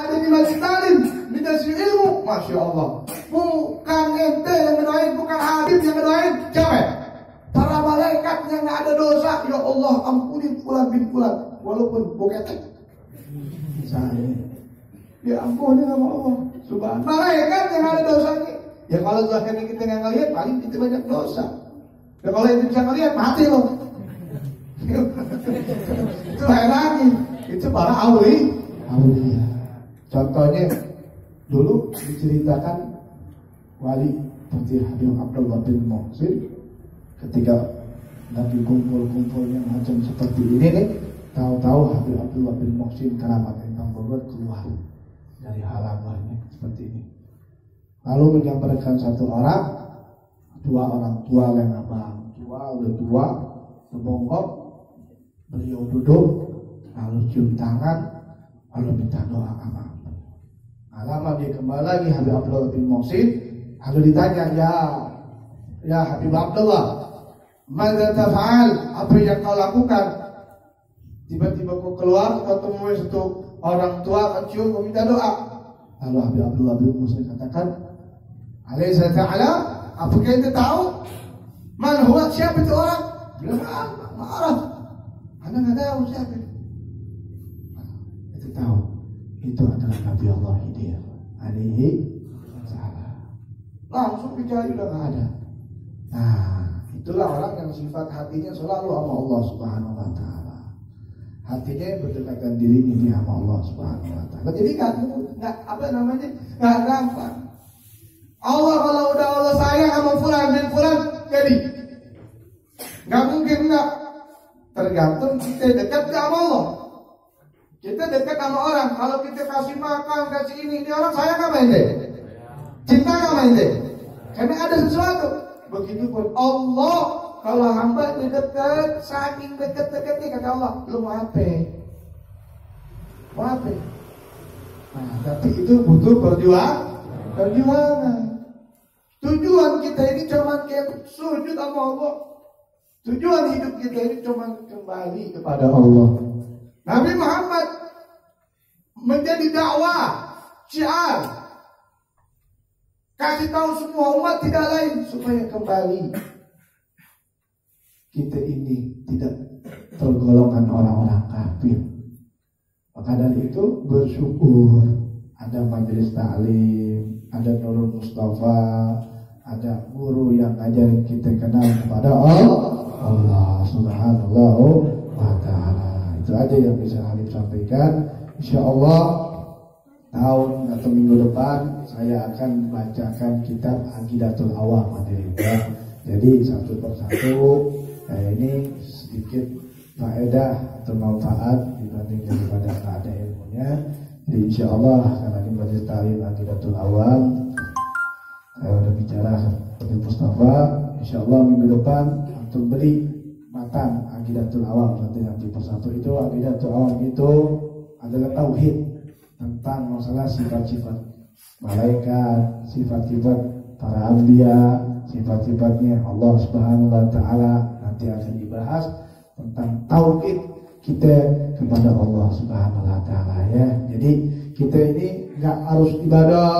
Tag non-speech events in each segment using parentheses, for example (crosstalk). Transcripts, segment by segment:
majlis talim, dikasih ilmu, masya Allah. Bukan ente yang ngedoain, bukan Habib yang ngedoain, siapa? Para malaikat yang nggak ada dosa, ya Allah ampuni pulang bin pulang, walaupun boketek. Ya ampuni sama Allah. Subhan malaikat yang ada dosanya. Ya kalau zahirnya kita nggak ngeliat, paling kita banyak dosa. Ya kalau itu bisa ngeliat, mati loh. (laughs) itu lain lagi. Itu para auli, aulia. Contohnya dulu diceritakan wali seperti Habib Abdullah bin Muhsin ketika lagi kumpul-kumpulnya macam seperti ini nih tahu-tahu Habib Abdullah bin Muhsin keramat tentang Bogor keluar dari halamannya seperti ini. Lalu menyampaikan satu orang dua orang tua yang abang tua udah tua terbongkok beliau duduk lalu cium tangan lalu minta doa Nah, lama dia kembali lagi Habib Abdullah bin Muhsin lalu ditanya ya ya Habib Abdullah Mada taf'al? Apa yang kau lakukan? Tiba-tiba kau keluar kau temui satu orang tua cium kau minta doa. Lalu Habib Abdullah bin Muhsin katakan Alayhi ta'ala? Apakah ente tahu? Man huwa? Siapa itu orang? Bilang ah marah anda nggak tahu siapa. Itu tahu itu adalah Nabi Allah Hidir alaihi salam. Langsung dicari udah nggak ada. Nah, itulah orang yang sifat hatinya selalu sama Allah Subhanahu wa taala. Hatinya berdekatan diri ini sama Allah Subhanahu wa taala. Jadi nggak nggak apa namanya? nggak gampang. Allah kalau udah Allah sayang sama fulan dan fulan jadi nggak mungkin nggak tergantung kita dekat sama Allah. Kita dekat sama orang, kalau kita kasih makan, kasih ini, ini orang sayang sama ente. Cinta sama ente. Karena ada sesuatu. Begitupun Allah, kalau hamba dekat, saking dekat-dekatnya kata Allah, lu? Mau apa? Nah, tapi itu butuh perjuangan. Perjuangan. Tujuan kita ini cuma kayak sujud sama Allah. Tujuan hidup kita ini cuma kembali kepada Allah. Nabi Muhammad menjadi dakwah syiar. Kasih tahu semua umat tidak lain supaya kembali. Kita ini tidak tergolongan orang-orang kafir. Maka dari itu bersyukur. Ada majelis taklim, ada Nurul Mustafa, ada guru yang ngajarin kita kenal kepada Allah, Allah Subhanahu itu aja yang bisa Habib sampaikan. Insya Allah tahun atau minggu depan saya akan bacakan kitab Aqidatul Awam ya. jadi satu persatu kayak ini sedikit faedah atau manfaat dibanding daripada ada ilmunya. Jadi insya Allah karena ini majelis talim Aqidatul Awam saya udah bicara seperti Mustafa. Insya Allah minggu depan untuk beli Aqidatul Awam nanti nanti persatu itu Aqidatul Awam itu adalah tauhid tentang masalah sifat-sifat malaikat, sifat-sifat para anbiya, sifat-sifatnya Allah Subhanahu wa taala nanti akan dibahas tentang tauhid kita kepada Allah Subhanahu wa taala ya. Jadi kita ini nggak harus ibadah,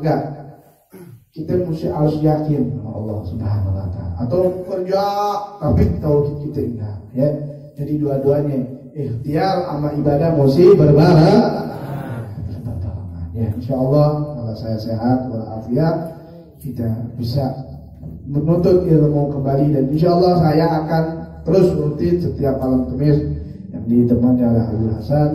nggak. Kita mesti harus yakin sama Allah Subhanahu wa taala. Atau kerja tapi tauhid kita enggak ya. Jadi dua-duanya ikhtiar sama ibadah mesti berbareng ya. Insya Allah kalau saya sehat walafiat kita bisa menuntut ilmu kembali dan insya Allah saya akan terus rutin setiap malam kemis yang ditemani oleh Habib Hasan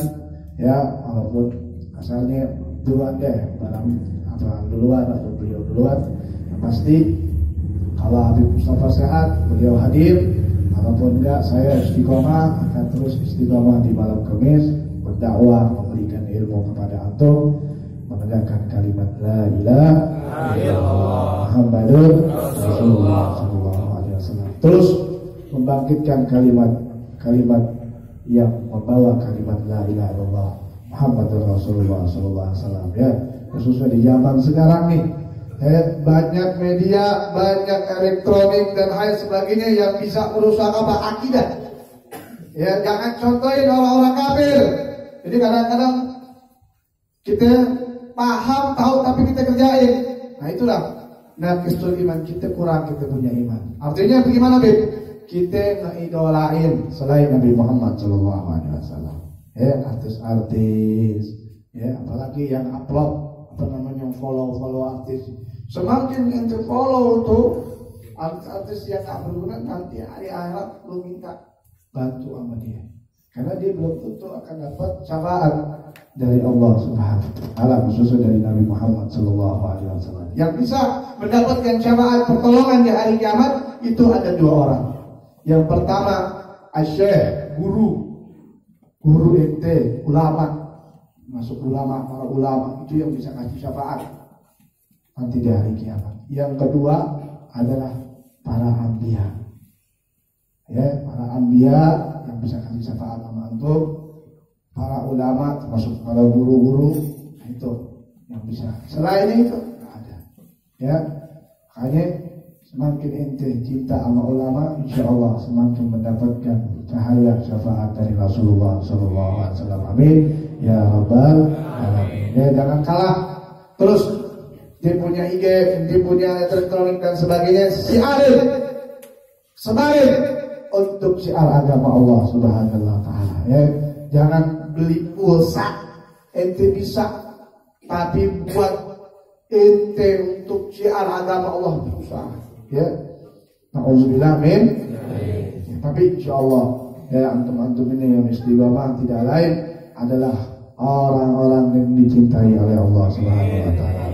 ya walaupun asalnya duluan deh barang apa duluan atau beliau duluan yang pasti kalau Habib Mustafa sehat, beliau hadir. Walaupun enggak, saya istiqomah akan terus istiqomah di malam Kamis berdakwah, memberikan ilmu kepada antum, menegakkan kalimat la ilaha illallah Muhammadur Rasulullah. Terus membangkitkan kalimat kalimat yang membawa kalimat la ilaha illallah Muhammadur Rasulullah sallallahu wasallam ya. Khususnya di zaman sekarang nih Eh, banyak media, banyak elektronik dan lain sebagainya yang bisa merusak apa akidah. Ya, jangan contohin orang-orang kafir. Jadi kadang-kadang Kita paham, tahu tapi kita kerjain. Nah itulah nakistul iman kita kurang kita punya iman. Artinya bagaimana Bib? Kita ngeidolain selain Nabi Muhammad Shallallahu Alaihi Wasallam. Ya artis-artis, ya apalagi yang upload apa namanya follow follow artis. Semakin ente follow tuh artis-artis yang tak berguna nanti hari akhirat lu minta bantu sama dia. Karena dia belum tentu akan dapat syafaat dari Allah Subhanahu wa taala khususnya dari Nabi Muhammad sallallahu alaihi wasallam. Yang bisa mendapatkan syafaat pertolongan di hari kiamat itu ada dua orang. Yang pertama asyikh, guru. Guru ente, ulama. Masuk ulama, para ulama itu yang bisa kasih syafaat nanti di hari kiamat. Yang kedua adalah para ambia. Ya, para ambia yang bisa kasih syafaat sama antum para ulama termasuk para guru-guru itu yang bisa selain itu ada ya makanya semakin ente cinta sama ulama insya Allah semakin mendapatkan cahaya syafaat dari Rasulullah Sallallahu Alaihi Wasallam. Amin. Ya rabbal alamin. Ya jangan kalah. Terus dia punya IG dia punya elektronik dan sebagainya si Arif. Sebarin untuk siar agama Allah Subhanahu Wa Taala ya. Jangan beli pulsa. Ente bisa tapi buat ente untuk syiar agama Allah. Susah Ya. Alhamdulillah min. Ya, tapi insyaallah ya antum-antum ini yang istiqomah tidak lain adalah orang-orang yang dicintai oleh Allah Subhanahu wa taala.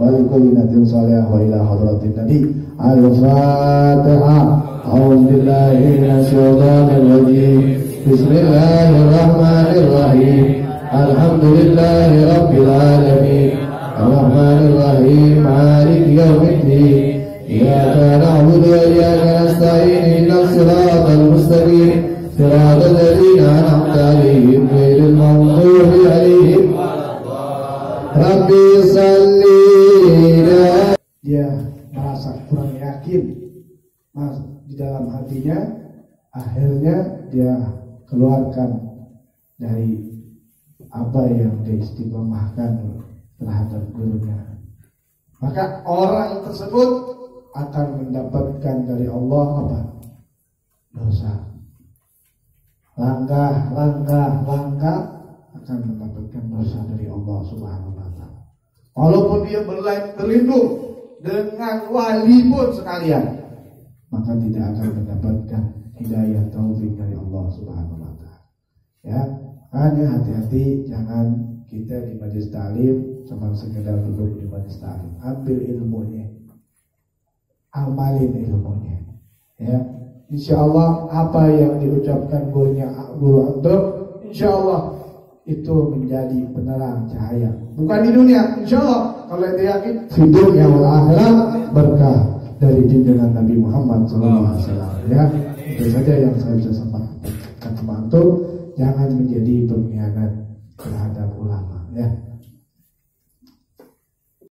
Wa likulli nabiyyin salih wa ila hadratin nabi. Al-Fatihah. Alhamdulillahirrahmanirrahim wajib. Bismillahirrahmanirrahim. Alhamdulillahi rabbil alamin. Ar-Rahmanir الرحمن الرحيم مالك يوم الدين إياك نعبد وإياك نستعين إن الصراط المستقيم صراط الذين أنعمت عليهم غير المغضوب عليهم Rabbi salli dia merasa kurang yakin mas di dalam hatinya akhirnya dia keluarkan dari apa yang diistiqomahkan terhadap gurunya. Maka orang tersebut akan mendapatkan dari Allah apa? Dosa. Langkah, langkah, langkah akan mendapatkan dosa dari Allah Subhanahu wa taala. Walaupun dia berlindung dengan wali pun sekalian, maka tidak akan mendapatkan hidayah taufik dari Allah Subhanahu wa taala. Ya, hanya hati-hati jangan kita di majlis talim cuma sekedar duduk di majlis talim. Ambil ilmunya. Amalin ilmunya. Ya. Insya Allah apa yang diucapkan gurunya guru antum, insya Allah itu menjadi penerang cahaya. Bukan di dunia, insya Allah kalau dia yakin di dunia wal akhirat berkah dari junjungan Nabi Muhammad SAW. Ya. Itu saja yang saya bisa sampaikan. Kata jangan menjadi pengkhianat terhadap ulama ya.